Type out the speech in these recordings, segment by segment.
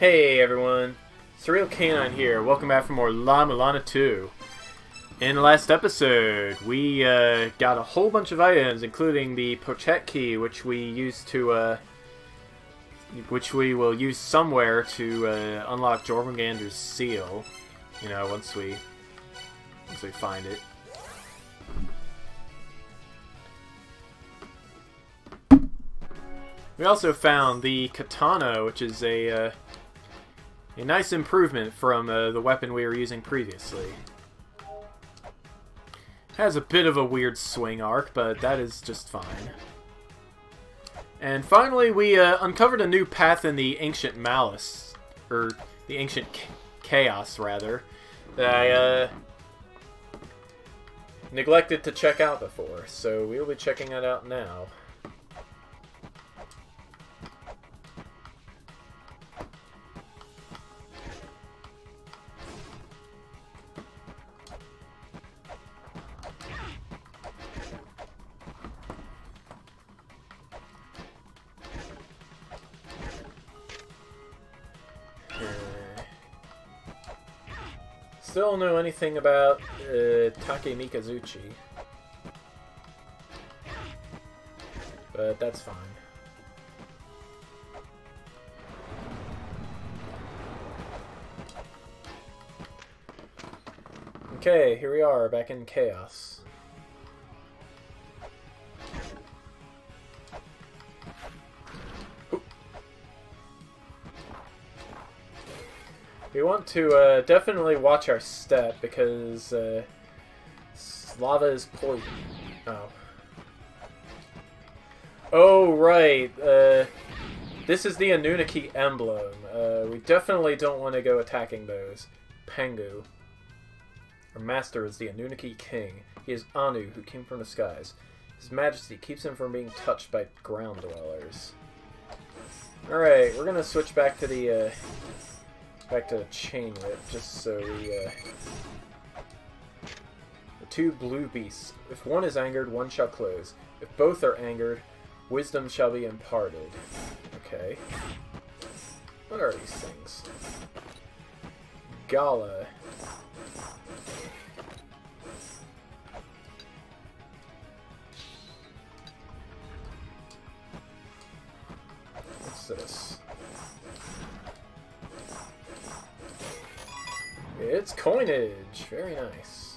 Hey everyone, Surreal Canine here. Welcome back for more La Mulana 2. In the last episode, we uh, got a whole bunch of items, including the Pochette Key, which we used to, uh, which we will use somewhere to uh, unlock Jormungandr's seal. You know, once we, once we find it. We also found the katana, which is a uh, a nice improvement from uh, the weapon we were using previously. Has a bit of a weird swing arc, but that is just fine. And finally, we uh, uncovered a new path in the Ancient Malice, or the Ancient Chaos, rather, that I uh, neglected to check out before, so we'll be checking that out now. Still don't know anything about uh, Takemikazuchi. But that's fine. Okay, here we are, back in Chaos. Want to uh, definitely watch our step because uh, lava is poison. Oh. Oh, right. Uh, this is the Anunaki emblem. Uh, we definitely don't want to go attacking those. Pengu. Our master is the Anunaki king. He is Anu, who came from the skies. His majesty keeps him from being touched by ground dwellers. Alright, we're gonna switch back to the uh, back to chain whip, just so we, uh... The two blue beasts. If one is angered, one shall close. If both are angered, wisdom shall be imparted. Okay. What are these things? Gala. What's this? It's coinage. Very nice.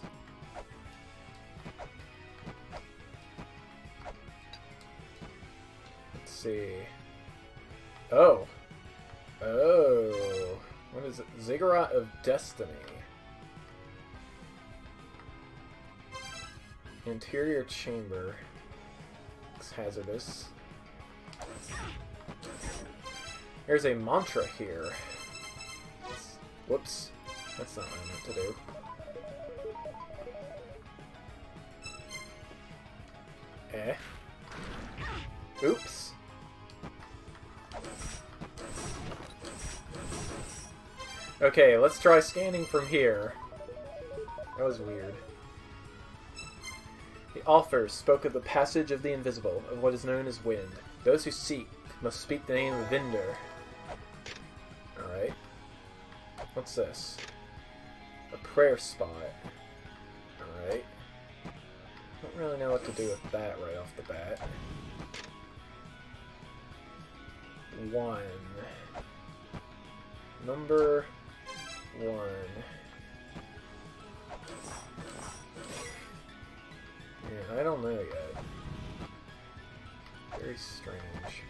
Let's see. Oh. Oh. What is it? Ziggurat of Destiny. Interior chamber. Looks hazardous. There's a mantra here. Whoops. That's not what I meant to do. Eh. Oops. Okay, let's try scanning from here. That was weird. The author spoke of the passage of the invisible, of what is known as wind. Those who seek must speak the name of Vindr. Alright. What's this? Prayer spot. Alright. Don't really know what to do with that right off the bat. One. Number one. Yeah, I don't know yet. Very strange.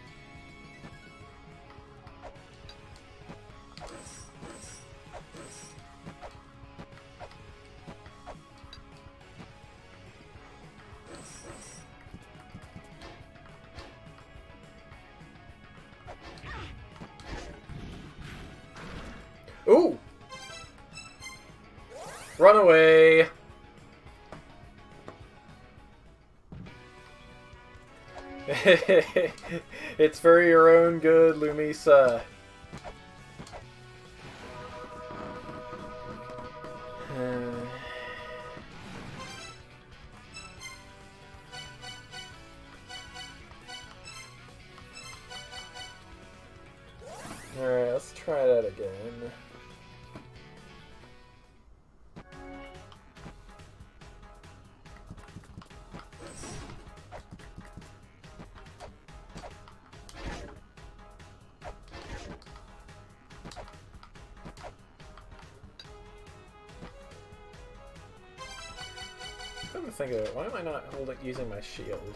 Run away! it's for your own good, Lumisa. Uh. Alright. let's try that again. I not holding using my shield?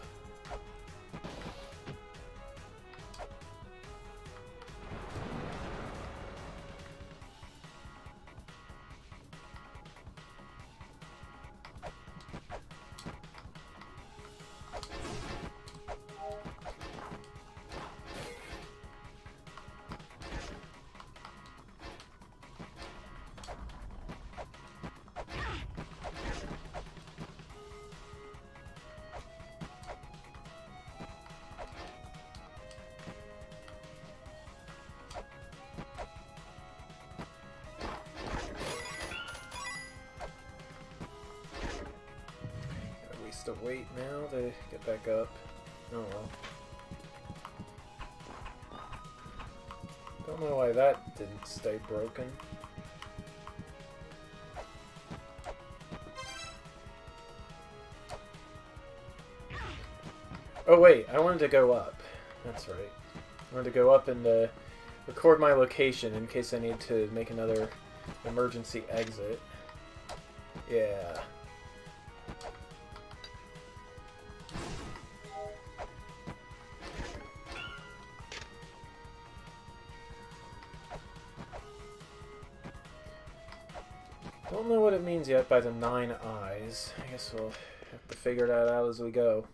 A wait now to get back up. Oh well. Don't know why that didn't stay broken. Oh wait, I wanted to go up. That's right. I wanted to go up and uh, record my location in case I need to make another emergency exit. Yeah. Don't know what it means yet by the nine eyes. I guess we'll have to figure that out as we go.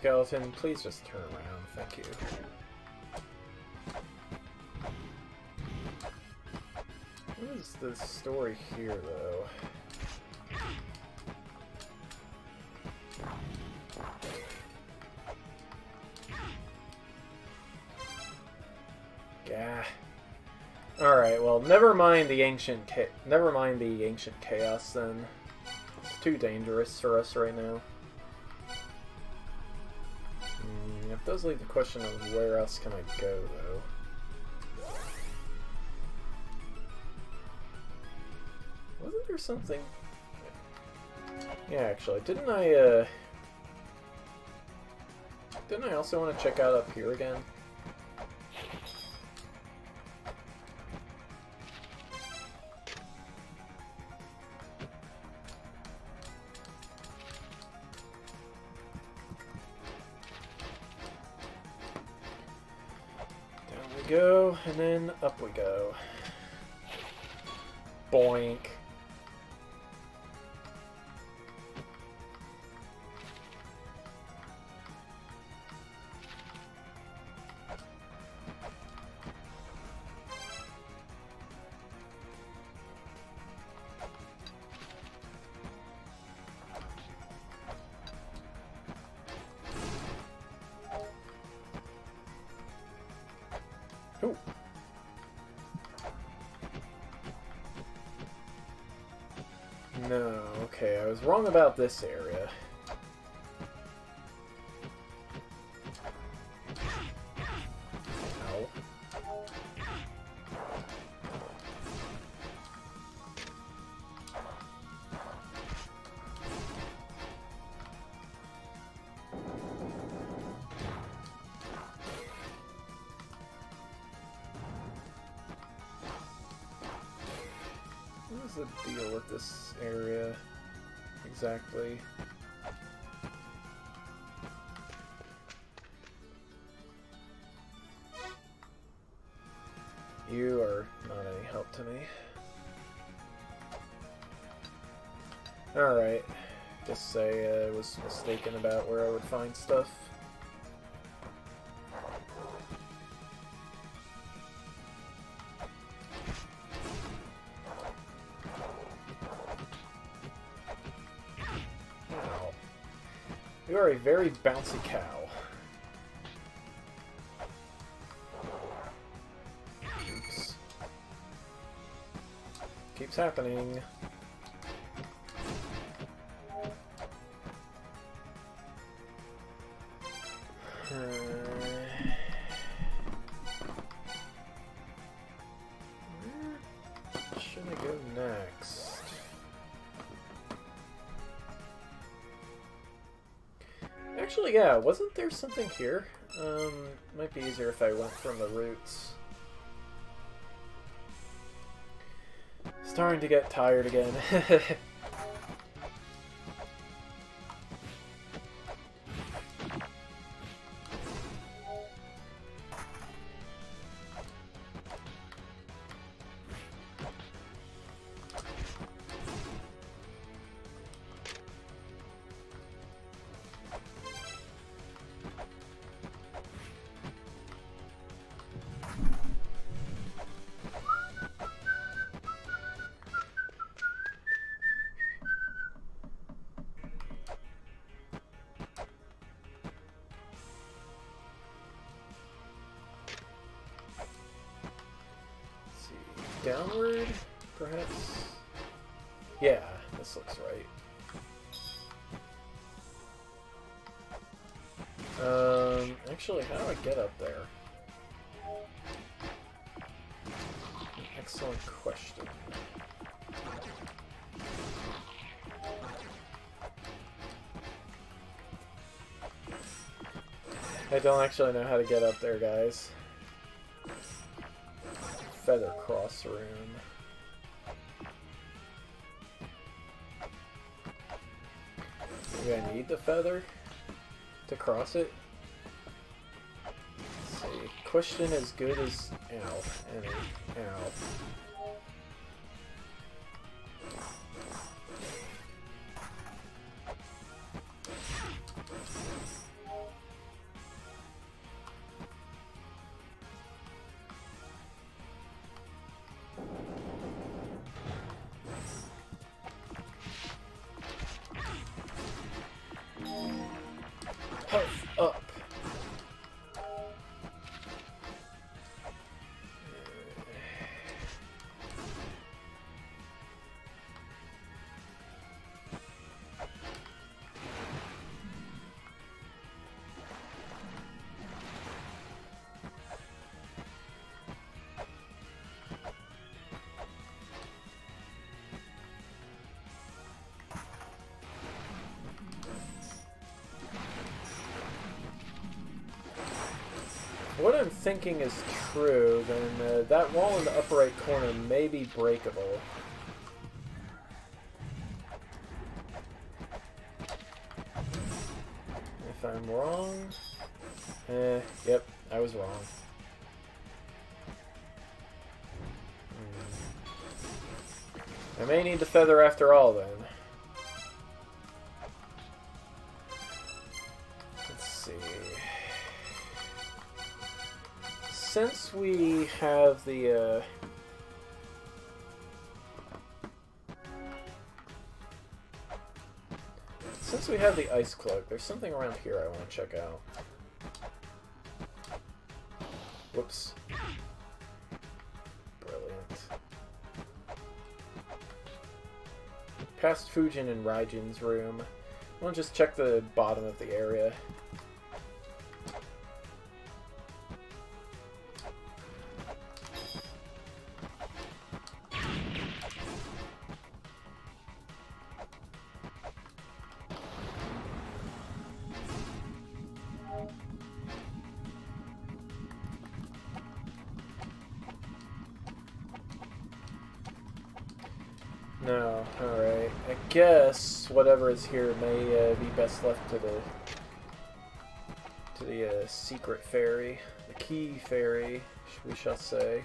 Skeleton, please just turn around. Thank you. What is the story here, though? Yeah. Alright, well, never mind the ancient never mind the ancient chaos then. It's too dangerous for us right now. Does leave the question of where else can I go, though. Wasn't there something... Yeah, actually, didn't I, uh... Didn't I also want to check out up here again? We go. Boink. Ooh. No, okay, I was wrong about this area. Exactly? You are not any help to me. Alright. Just say I uh, was mistaken about where I would find stuff. Are a very bouncy cow. Oops. Keeps happening. Yeah, wasn't there something here? Um, might be easier if I went from the roots. Starting to get tired again. downward, perhaps? Yeah, this looks right. Um, actually, how do I get up there? Excellent question. I don't actually know how to get up there, guys. Feather cross room. Maybe I need the feather to cross it? Let's see. Question as good as ow. Any ow. What I'm thinking is true, then uh, that wall in the upper right corner may be breakable. If I'm wrong... Eh, yep, I was wrong. Hmm. I may need the feather after all, then. Have the, uh... Since we have the ice cloak, there's something around here I want to check out. Whoops. Brilliant. Past Fujin and Raijin's room. I'll just check the bottom of the area. Is here may uh, be best left to the to the uh, secret fairy, the key fairy, we shall say.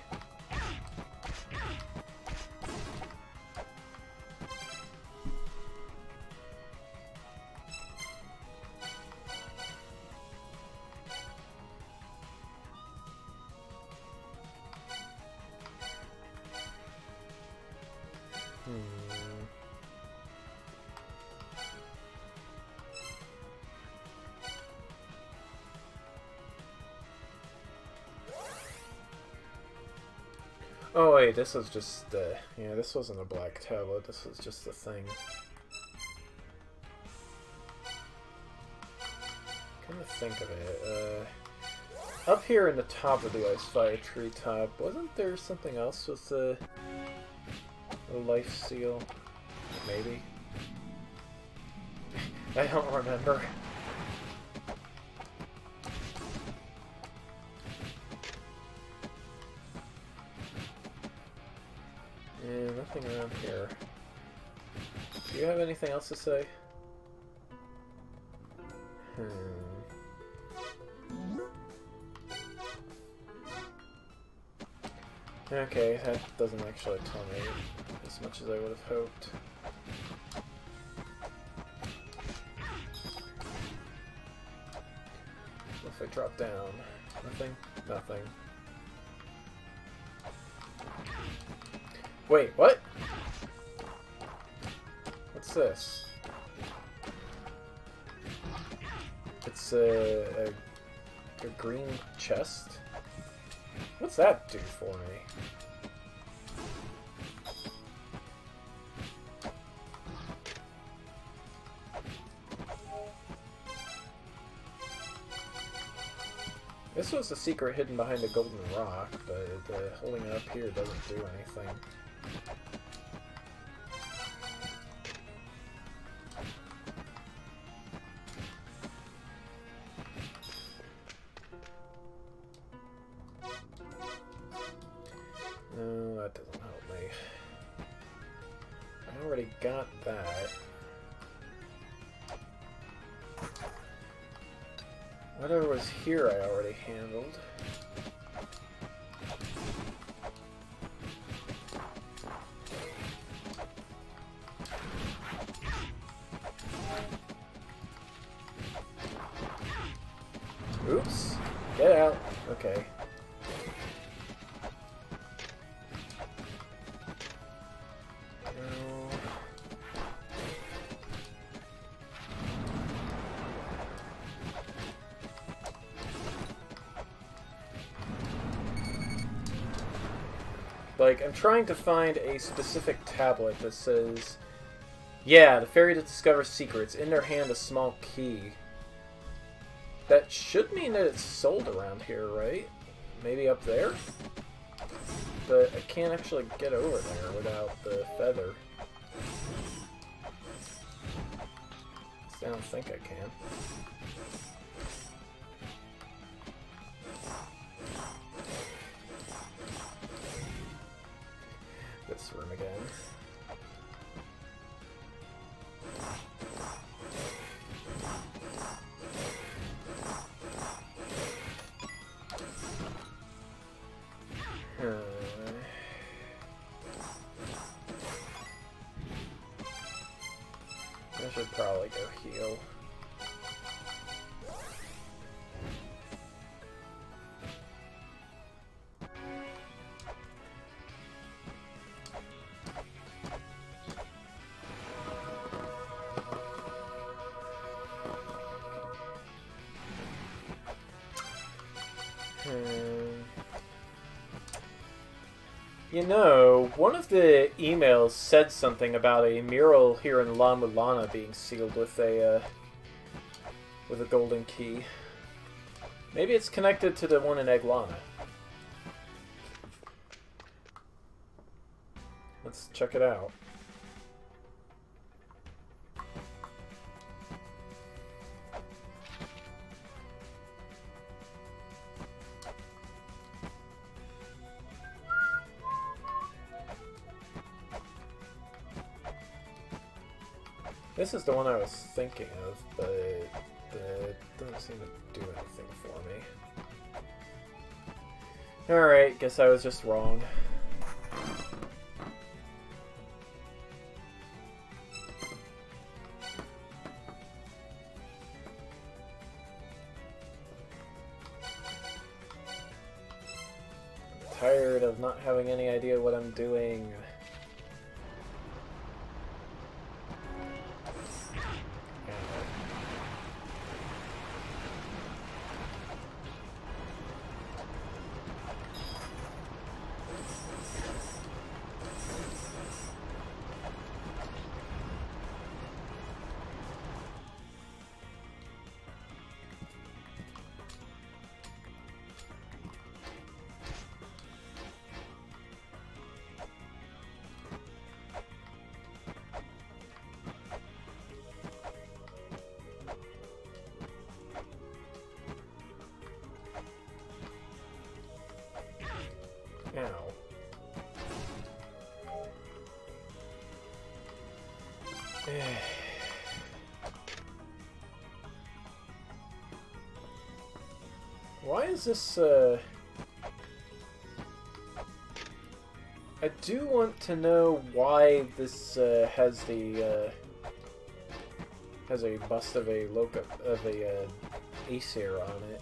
Oh wait, this was just the... Yeah, this wasn't a black tablet, this was just the thing. Kind of think of it. Uh, up here in the top of the Icefire treetop, wasn't there something else with the, the life seal? Maybe? I don't remember. Around here. Do you have anything else to say? Hmm. Okay, that doesn't actually tell me as much as I would have hoped. If I drop down, nothing, nothing. Wait, what? What's this? It's a, a, a green chest? What's that do for me? This was the secret hidden behind the golden rock, but uh, holding it up here doesn't do anything. No, that doesn't help me. I already got that. Whatever was here I already handled. Like, I'm trying to find a specific tablet that says, yeah, the fairy that discovers secrets, in their hand a small key. That should mean that it's sold around here, right? Maybe up there? But I can't actually get over there without the feather. I don't think I can. Probably You know, one of the emails said something about a mural here in La Mulana being sealed with a uh, with a golden key. Maybe it's connected to the one in Eg-Lana. Let's check it out. This is the one I was thinking of, but it doesn't seem to do anything for me. Alright, guess I was just wrong. Is this, uh... I do want to know why this uh, has the uh, has a bust of a loca of a uh, Aesir on it.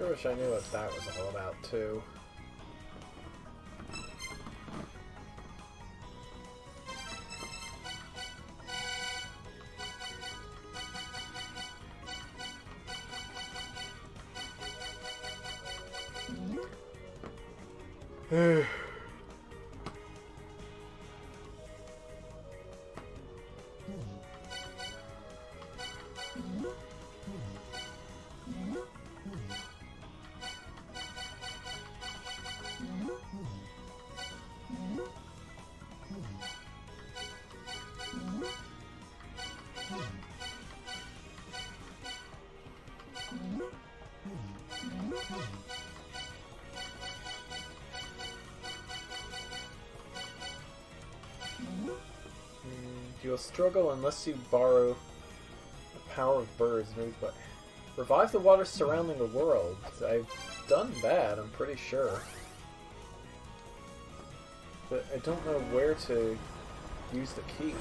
Sure wish I knew what that was all about too. You'll struggle unless you borrow the power of birds. Maybe, but revive the water surrounding the world. I've done that. I'm pretty sure, but I don't know where to use the key.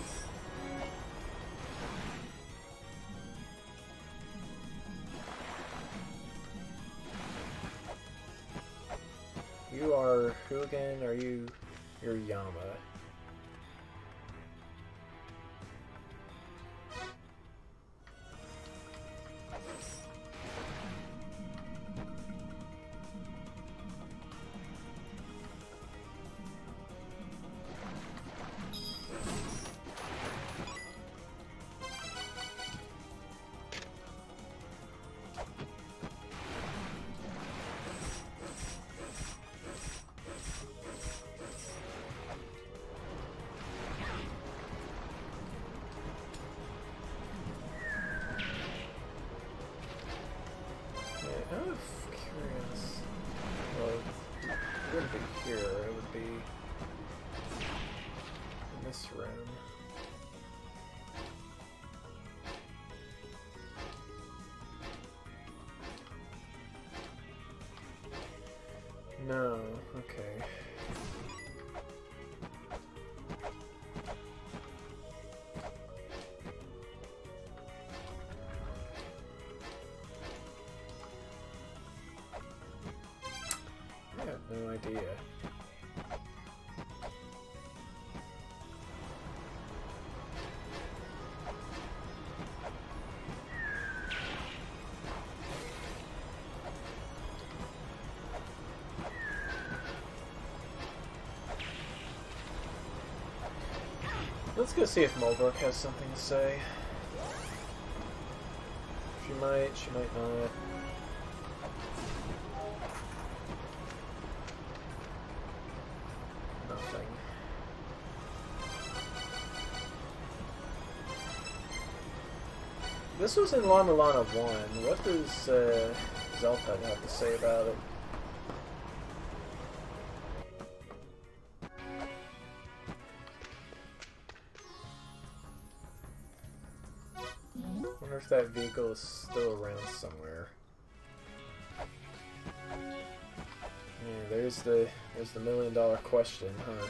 No. Okay. Let's go see if Mulbrook has something to say. She might, she might not. Nothing. This was in La Mulana 1. What does uh, Xelpud have to say about it? If that vehicle is still around somewhere. Yeah, there's the there's the million dollar question, huh?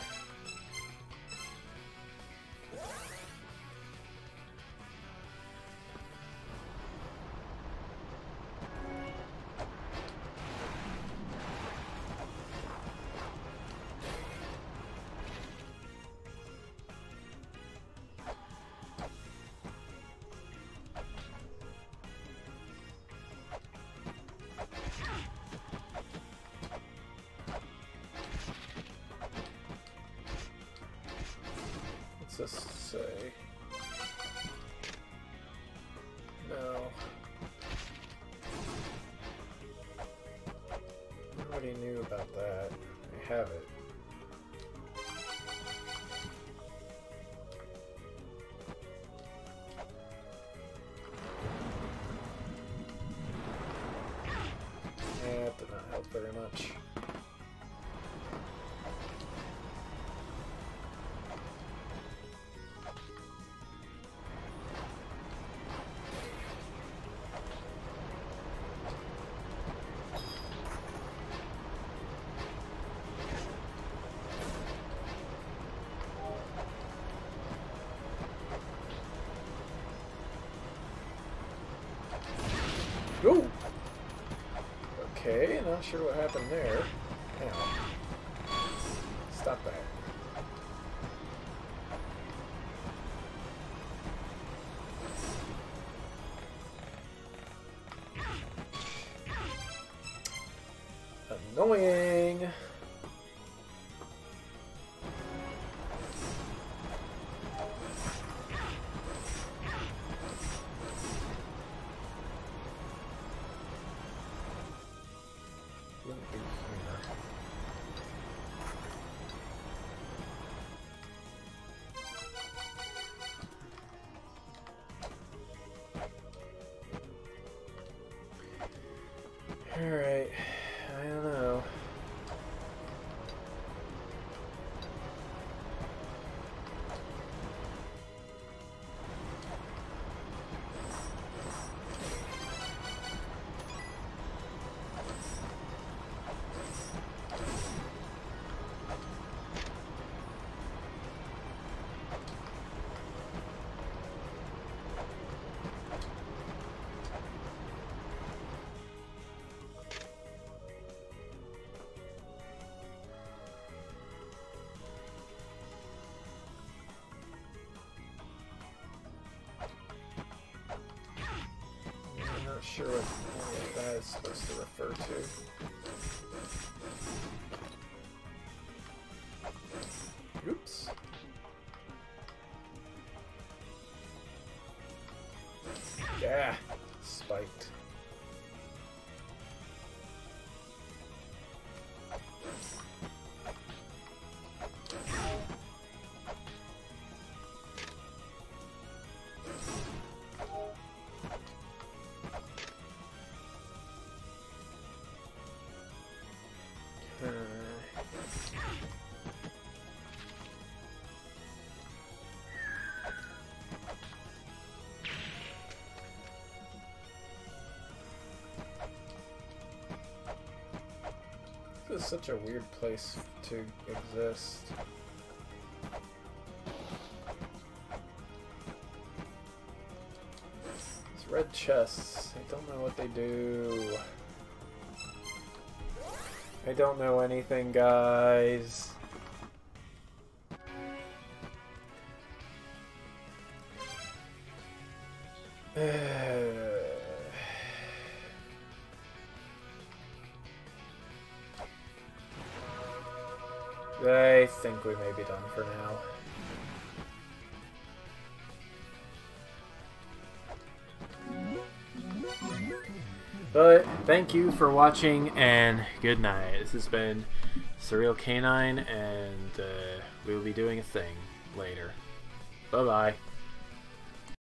Already knew about that. I have it. Okay, not sure what happened there. Stop that. Annoying! Alright, I sure what that is supposed to refer to. Is such a weird place to exist. It's red chests. I don't know what they do. I don't know anything, guys. For now. But thank you for watching and good night. This has been Surreal Canine and uh, we will be doing a thing later. Bye bye.